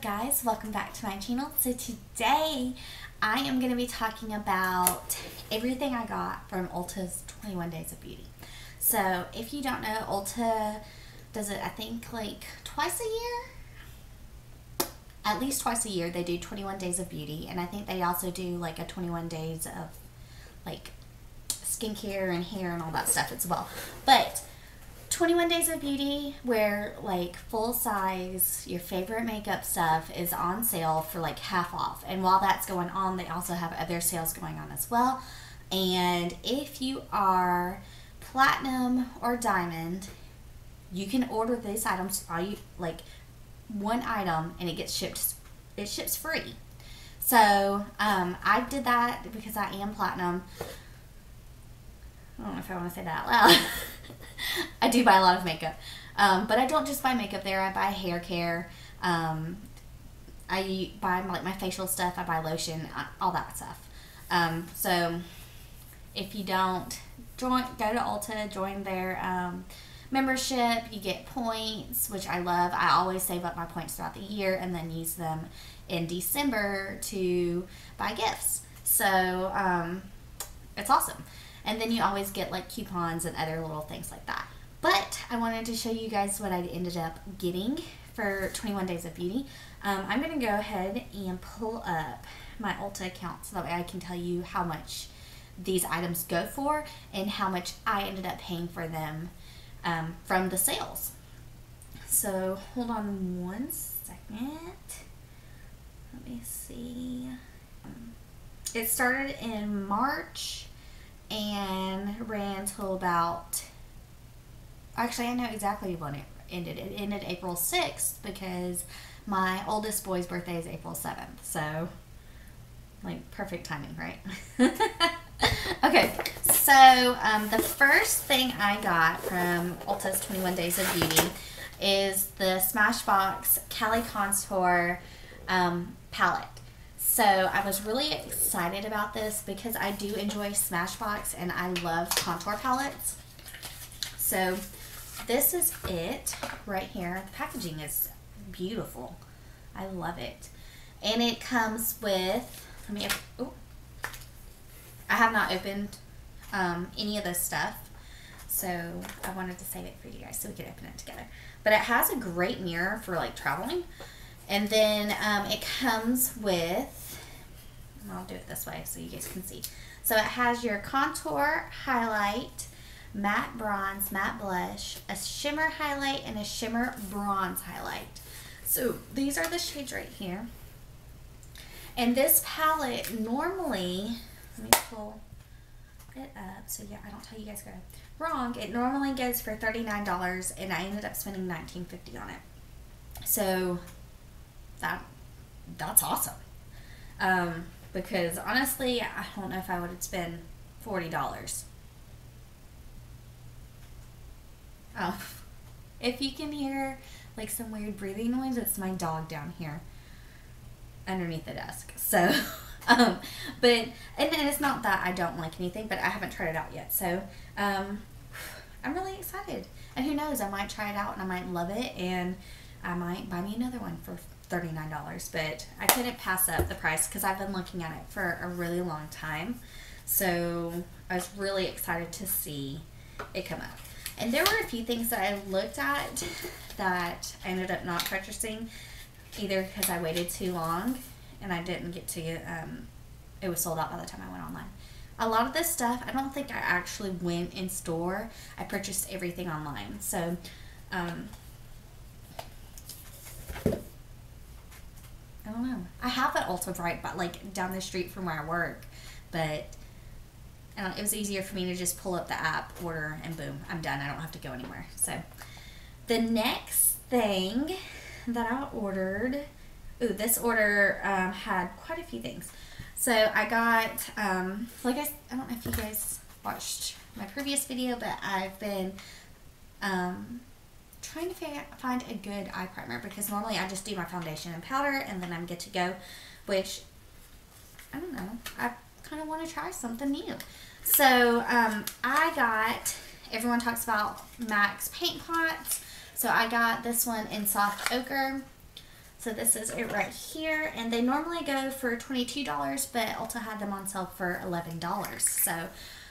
guys? Welcome back to my channel. So today I am going to be talking about everything I got from Ulta's 21 Days of Beauty. So if you don't know, Ulta does it I think like twice a year? At least twice a year they do 21 Days of Beauty and I think they also do like a 21 days of like skincare and hair and all that stuff as well. But 21 Days of Beauty, where like full size, your favorite makeup stuff is on sale for like half off. And while that's going on, they also have other sales going on as well. And if you are platinum or diamond, you can order these items all you like one item and it gets shipped it ships free. So um, I did that because I am platinum. I don't know if I want to say that out loud. I do buy a lot of makeup. Um, but I don't just buy makeup there. I buy hair care. Um, I buy like my facial stuff. I buy lotion, uh, all that stuff. Um, so if you don't join, go to Ulta, join their um, membership. You get points, which I love. I always save up my points throughout the year and then use them in December to buy gifts. So um, it's awesome. And then you always get like coupons and other little things like that. But I wanted to show you guys what I ended up getting for 21 Days of Beauty. Um, I'm going to go ahead and pull up my Ulta account so that way I can tell you how much these items go for and how much I ended up paying for them um, from the sales. So hold on one second. Let me see. It started in March and ran till about actually I know exactly when it ended. It ended April 6th because my oldest boy's birthday is April 7th. So like perfect timing, right? okay, so um, the first thing I got from Ulta's 21 Days of Beauty is the Smashbox Cali Contour um, palette. So I was really excited about this because I do enjoy Smashbox and I love contour palettes. So this is it right here. The packaging is beautiful. I love it. And it comes with, let me, oh, I have not opened um, any of this stuff. So I wanted to save it for you guys so we could open it together. But it has a great mirror for like traveling. And then um, it comes with I'll do it this way so you guys can see. So it has your contour highlight, matte bronze, matte blush, a shimmer highlight, and a shimmer bronze highlight. So these are the shades right here. And this palette normally, let me pull it up so yeah, I don't tell you guys go wrong. It normally goes for $39 and I ended up spending $19.50 on it. So that that's awesome. Um, because honestly, I don't know if I would spend forty dollars. Oh, if you can hear like some weird breathing noise, it's my dog down here underneath the desk. So, um, but and, and it's not that I don't like anything, but I haven't tried it out yet. So, um, I'm really excited. And who knows, I might try it out and I might love it, and I might buy me another one for $39 but I couldn't pass up the price because I've been looking at it for a really long time. So I was really excited to see it come up. And there were a few things that I looked at that I ended up not purchasing either because I waited too long and I didn't get to um, it was sold out by the time I went online. A lot of this stuff I don't think I actually went in store. I purchased everything online. So um, I don't know. I have an Ulta right, but like down the street from where I work, but it was easier for me to just pull up the app, order, and boom, I'm done. I don't have to go anywhere. So the next thing that I ordered, ooh, this order um, had quite a few things. So I got, um, like I, I don't know if you guys watched my previous video, but I've been um, trying to find a good eye primer because normally I just do my foundation and powder and then I'm good to go, which I don't know. I kind of want to try something new. So um, I got, everyone talks about MAC's paint pots. So I got this one in soft ochre. So this is it right here. And they normally go for $22, but Ulta had them on sale for $11. So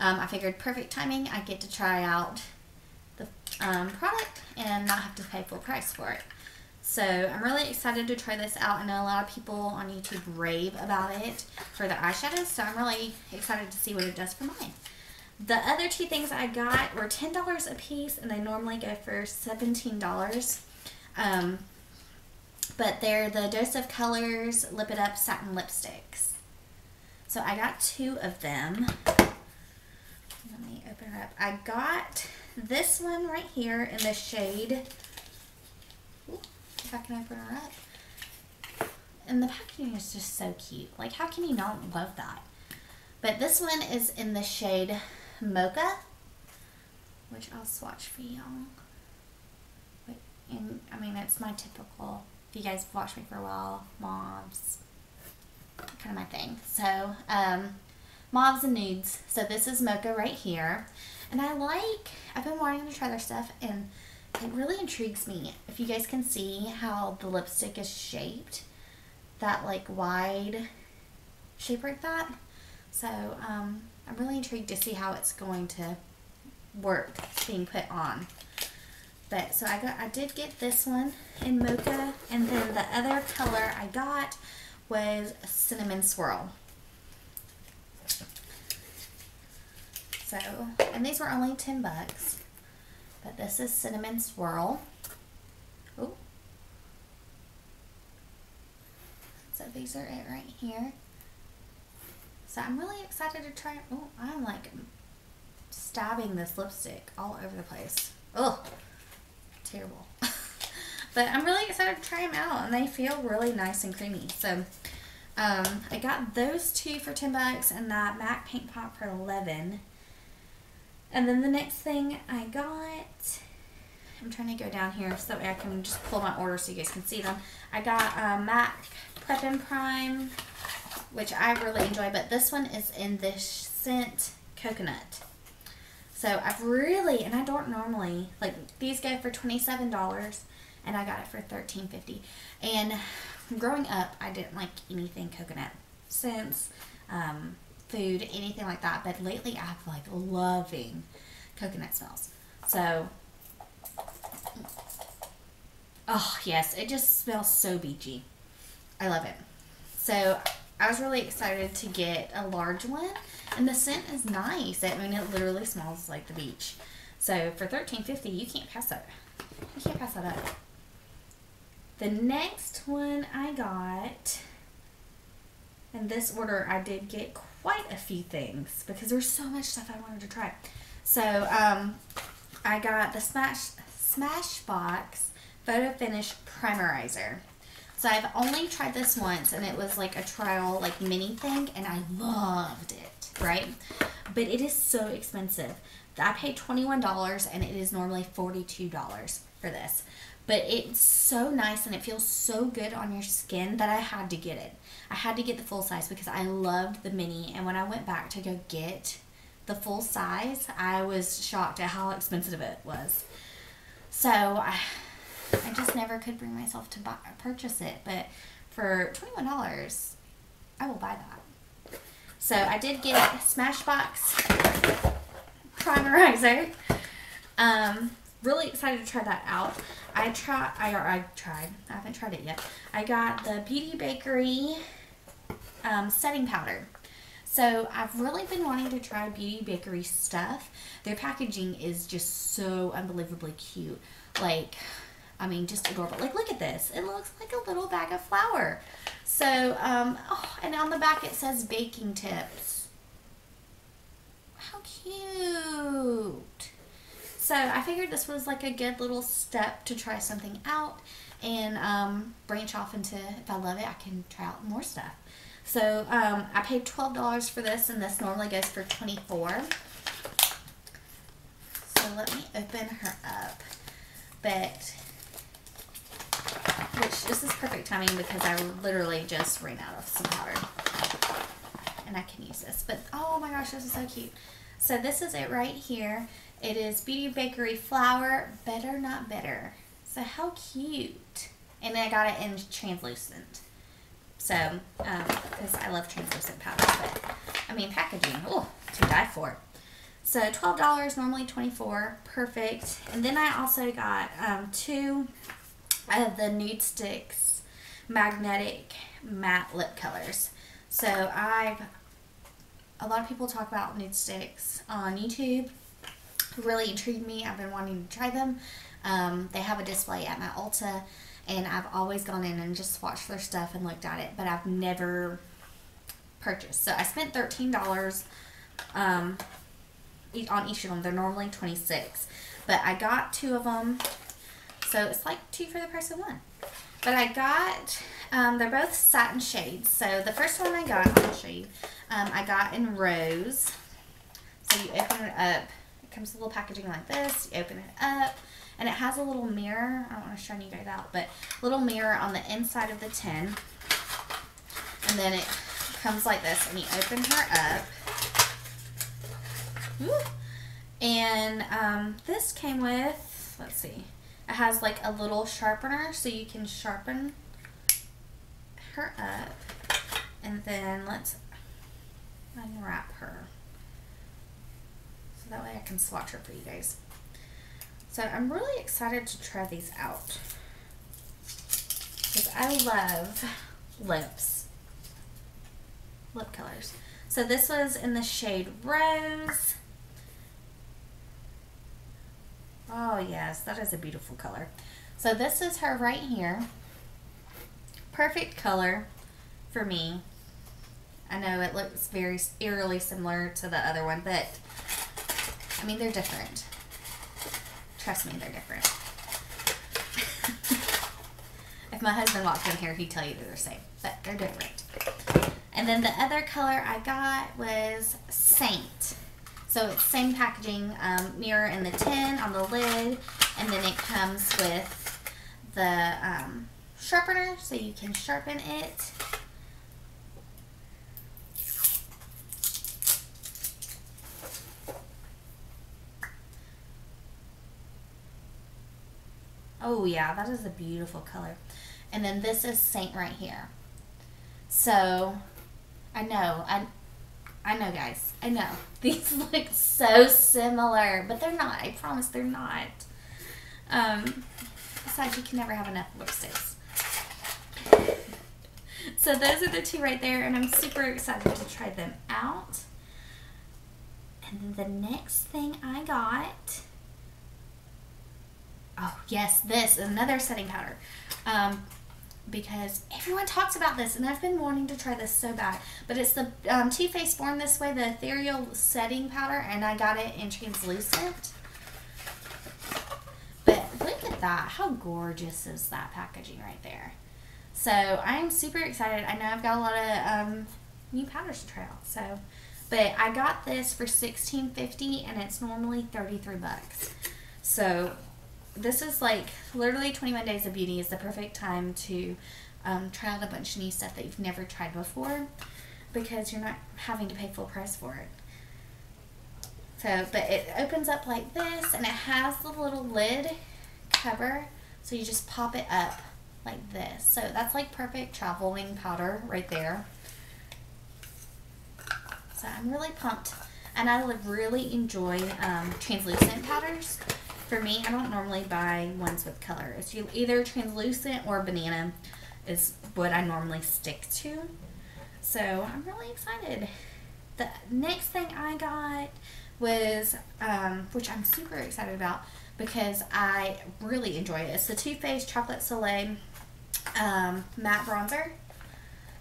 um, I figured perfect timing. I get to try out um, product and not have to pay full price for it. So I'm really excited to try this out. I know a lot of people on YouTube rave about it for the eyeshadows, so I'm really excited to see what it does for mine. The other two things I got were $10 a piece, and they normally go for $17. Um, but they're the Dose of Colors Lip It Up Satin Lipsticks. So I got two of them. Let me open her up. I got this one right here in the shade I can open her up. And the packaging is just so cute. Like, how can you not love that? But this one is in the shade Mocha, which I'll swatch for y'all. And, I mean, it's my typical, if you guys have watched me for a while, mauves, kind of my thing. So, um, mauves and nudes. So this is Mocha right here. And I like, I've been wanting to try their stuff, and it really intrigues me. If you guys can see how the lipstick is shaped, that like wide shape like that. So um, I'm really intrigued to see how it's going to work being put on. But so I got, I did get this one in mocha, and then the other color I got was cinnamon swirl. So, and these were only 10 bucks. But this is Cinnamon Swirl. Ooh. So these are it right here. So I'm really excited to try. Oh, I'm like stabbing this lipstick all over the place. Oh, terrible. but I'm really excited to try them out and they feel really nice and creamy. So um, I got those two for 10 bucks and that MAC Paint Pot for 11 and then the next thing I got, I'm trying to go down here so that way I can just pull my order so you guys can see them. I got MAC Prep and Prime, which I really enjoy, but this one is in this scent Coconut. So I've really, and I don't normally, like these go for $27 and I got it for $13.50. And growing up, I didn't like anything coconut since um, food, anything like that. But lately, I've like loving coconut smells. So, oh yes, it just smells so beachy. I love it. So I was really excited to get a large one, and the scent is nice. I mean, it literally smells like the beach. So for thirteen fifty, you can't pass that. You can't pass that up. The next one I got, in this order, I did get quite a few things because there's so much stuff I wanted to try. So um, I got the Smash Smashbox Photo Finish Primerizer. So I've only tried this once and it was like a trial like mini thing and I loved it, right? But it is so expensive. I paid $21 and it is normally $42 for this. But it's so nice and it feels so good on your skin that I had to get it. I had to get the full size because I loved the mini. And when I went back to go get the full size, I was shocked at how expensive it was. So I, I just never could bring myself to buy, purchase it. But for $21, I will buy that. So I did get Smashbox Primerizer. Um, really excited to try that out. I try I or I tried. I haven't tried it yet. I got the Beauty Bakery um, setting powder. So I've really been wanting to try Beauty Bakery stuff. Their packaging is just so unbelievably cute. Like, I mean, just adorable. Like, look at this. It looks like a little bag of flour. So, um, oh, and on the back it says baking tips. How cute. So I figured this was like a good little step to try something out and um, branch off into, if I love it, I can try out more stuff. So um, I paid $12 for this and this normally goes for 24 So let me open her up. But, which this is perfect timing because I literally just ran out of some powder. And I can use this. But oh my gosh, this is so cute. So this is it right here. It is Beauty Bakery Flour, Better Not Bitter. So how cute. And I got it in translucent. So, because um, I love translucent powder, but I mean packaging, oh, to die for. So $12, normally 24 perfect. And then I also got um, two of the NudeStix magnetic matte lip colors. So I've, a lot of people talk about NudeStix on YouTube. Really intrigued me. I've been wanting to try them. Um, they have a display at my Ulta and I've always gone in and just watched their stuff and looked at it, but I've never purchased. So I spent $13 um, on each of them. They're normally 26 but I got two of them. So it's like two for the price of one. But I got, um, they're both satin shades. So the first one I got, I'll show you, um, I got in rose. So you open it up. It comes with a little packaging like this. You open it up and it has a little mirror. I don't want to shine you guys out, but little mirror on the inside of the tin. And then it comes like this, and you open her up. And um, this came with, let's see, it has like a little sharpener, so you can sharpen her up. And then let's unwrap her. So that way I can swatch her for you guys. So I'm really excited to try these out. Because I love lips. Lip colors. So this was in the shade Rose. Oh yes, that is a beautiful color. So this is her right here. Perfect color for me. I know it looks very eerily similar to the other one, but I mean, they're different. Trust me, they're different. if my husband walked in here, he'd tell you they're the same, but they're different. And then the other color I got was Saint. So it's same packaging, um, mirror in the tin on the lid, and then it comes with the um, sharpener so you can sharpen it. Oh yeah, that is a beautiful color. And then this is Saint right here. So, I know, I, I know guys, I know. These look so similar, but they're not. I promise they're not. Um, besides, you can never have enough lipsticks. So those are the two right there, and I'm super excited to try them out. And then the next thing I got Oh, yes, this is another setting powder. Um, because everyone talks about this, and I've been wanting to try this so bad. But it's the um, Too Faced Born This Way, the Ethereal Setting Powder, and I got it in translucent. But look at that. How gorgeous is that packaging right there? So I'm super excited. I know I've got a lot of um, new powders to try out. So, but I got this for $16.50, and it's normally 33 bucks. So this is like literally 21 Days of Beauty is the perfect time to um, try out a bunch of new stuff that you've never tried before because you're not having to pay full price for it. So, but it opens up like this and it has the little lid cover. So you just pop it up like this. So that's like perfect traveling powder right there. So I'm really pumped. And I really enjoy um, translucent powders for me, I don't normally buy ones with color. It's either translucent or banana is what I normally stick to. So I'm really excited. The next thing I got was, um, which I'm super excited about because I really enjoy it. It's the Too Faced Chocolate Soleil um, matte bronzer.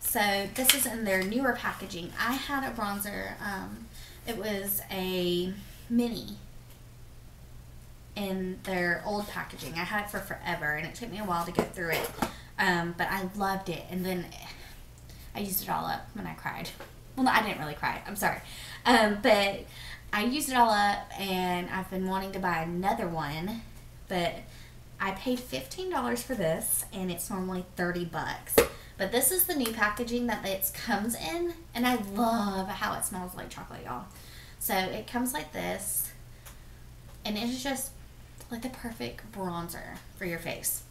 So this is in their newer packaging. I had a bronzer. Um, it was a mini in their old packaging. I had it for forever, and it took me a while to get through it. Um, but I loved it, and then I used it all up when I cried. Well, no, I didn't really cry. I'm sorry, um, but I used it all up, and I've been wanting to buy another one, but I paid fifteen dollars for this, and it's normally thirty bucks. But this is the new packaging that it comes in, and I love how it smells like chocolate, y'all. So it comes like this, and it's just like the perfect bronzer for your face.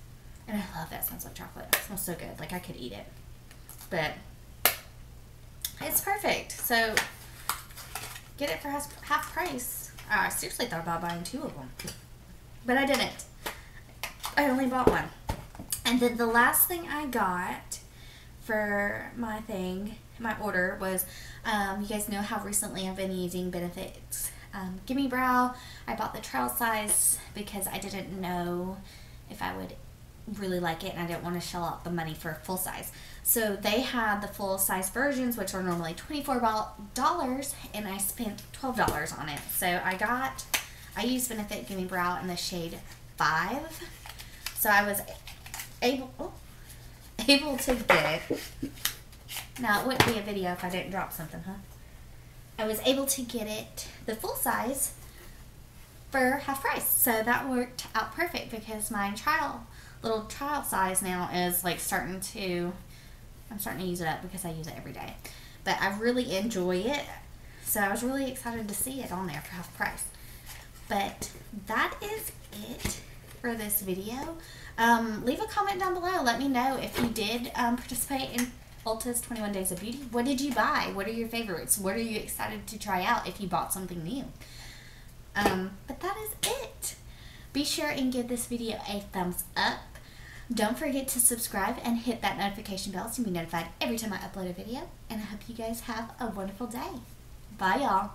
And I love that it smells like chocolate. It smells so good. Like I could eat it. But it's perfect. So get it for half price. I seriously thought about buying two of them. But I didn't. I only bought one. And then the last thing I got for my thing, my order was, um, you guys know how recently I've been using Benefits um, Gimme Brow. I bought the trial size because I didn't know if I would really like it and I didn't want to shell out the money for full size. So they had the full size versions, which are normally $24 and I spent $12 on it. So I got, I used Benefit Gimme Brow in the shade 5. So I was able, oh, able to get. Now it wouldn't be a video if I didn't drop something, huh? I was able to get it the full size for half price. So that worked out perfect because my trial little trial size now is like starting to I'm starting to use it up because I use it every day. But I really enjoy it. So I was really excited to see it on there for half price. But that is it for this video. Um, leave a comment down below. Let me know if you did um, participate in Ulta's 21 Days of Beauty. What did you buy? What are your favorites? What are you excited to try out if you bought something new? Um, but that is it. Be sure and give this video a thumbs up. Don't forget to subscribe and hit that notification bell so you can be notified every time I upload a video. And I hope you guys have a wonderful day. Bye, y'all.